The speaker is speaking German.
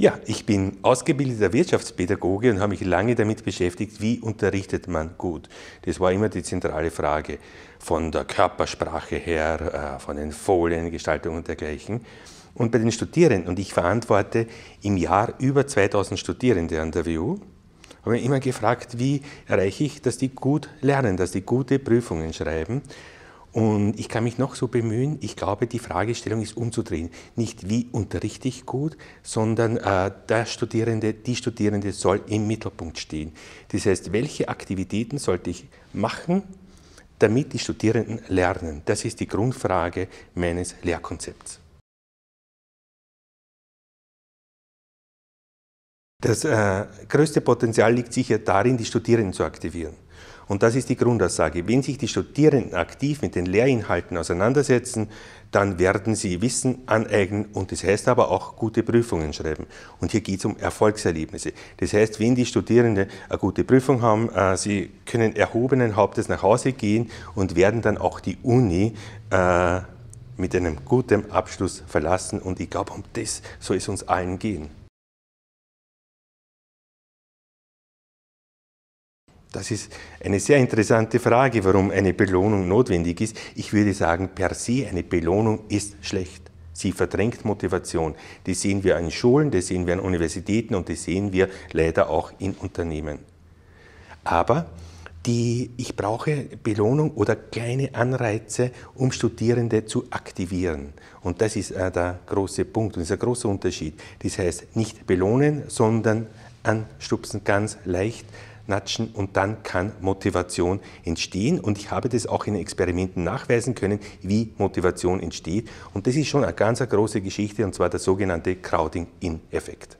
Ja, ich bin ausgebildeter Wirtschaftspädagoge und habe mich lange damit beschäftigt, wie unterrichtet man gut. Das war immer die zentrale Frage von der Körpersprache her, äh, von den Foliengestaltungen und dergleichen. Und bei den Studierenden, und ich verantworte im Jahr über 2000 Studierende an der WU, habe ich immer gefragt, wie erreiche ich, dass die gut lernen, dass die gute Prüfungen schreiben. Und ich kann mich noch so bemühen, ich glaube, die Fragestellung ist umzudrehen. Nicht wie unterrichte ich gut, sondern äh, der Studierende, die Studierende soll im Mittelpunkt stehen. Das heißt, welche Aktivitäten sollte ich machen, damit die Studierenden lernen? Das ist die Grundfrage meines Lehrkonzepts. Das äh, größte Potenzial liegt sicher darin, die Studierenden zu aktivieren. Und das ist die Grundaussage. Wenn sich die Studierenden aktiv mit den Lehrinhalten auseinandersetzen, dann werden sie Wissen aneignen und das heißt aber auch gute Prüfungen schreiben. Und hier geht es um Erfolgserlebnisse. Das heißt, wenn die Studierenden eine gute Prüfung haben, äh, sie können erhobenen Hauptes nach Hause gehen und werden dann auch die Uni äh, mit einem guten Abschluss verlassen. Und ich glaube, um das soll es uns allen gehen. Das ist eine sehr interessante Frage, warum eine Belohnung notwendig ist. Ich würde sagen, per se eine Belohnung ist schlecht. Sie verdrängt Motivation. Das sehen wir an Schulen, das sehen wir an Universitäten und das sehen wir leider auch in Unternehmen. Aber die, ich brauche Belohnung oder kleine Anreize, um Studierende zu aktivieren. Und das ist äh, der große Punkt und ist ein großer Unterschied. Das heißt, nicht belohnen, sondern anstupsen ganz leicht, natschen und dann kann Motivation entstehen. Und ich habe das auch in Experimenten nachweisen können, wie Motivation entsteht. Und das ist schon eine ganz große Geschichte und zwar der sogenannte Crowding-In-Effekt.